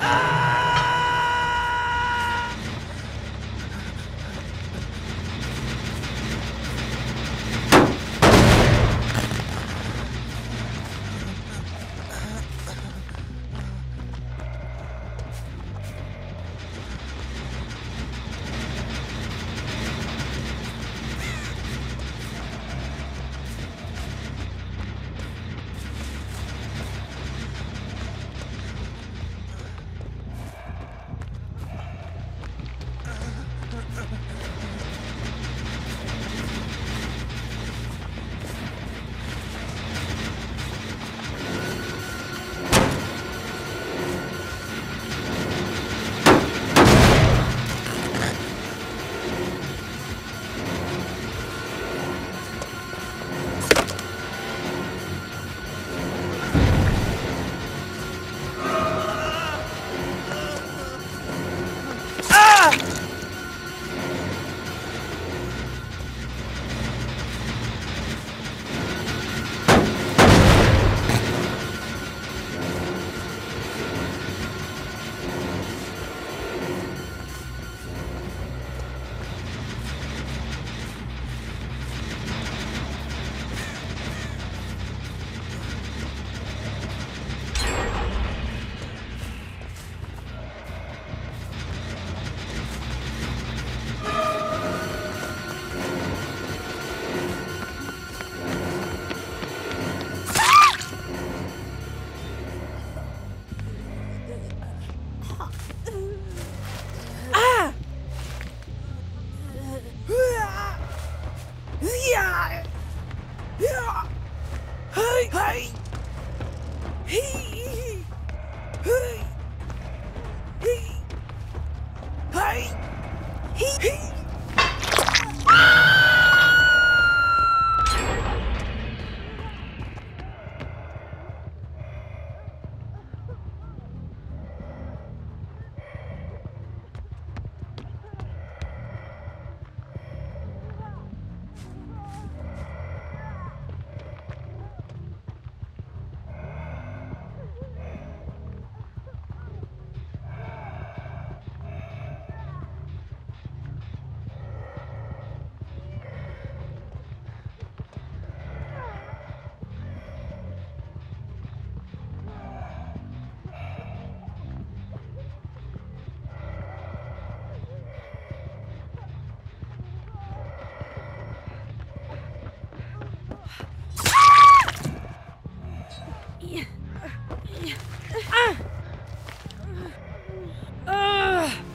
Ah! Hey! Hey! Hey! Hey! Ah! Ah! ah.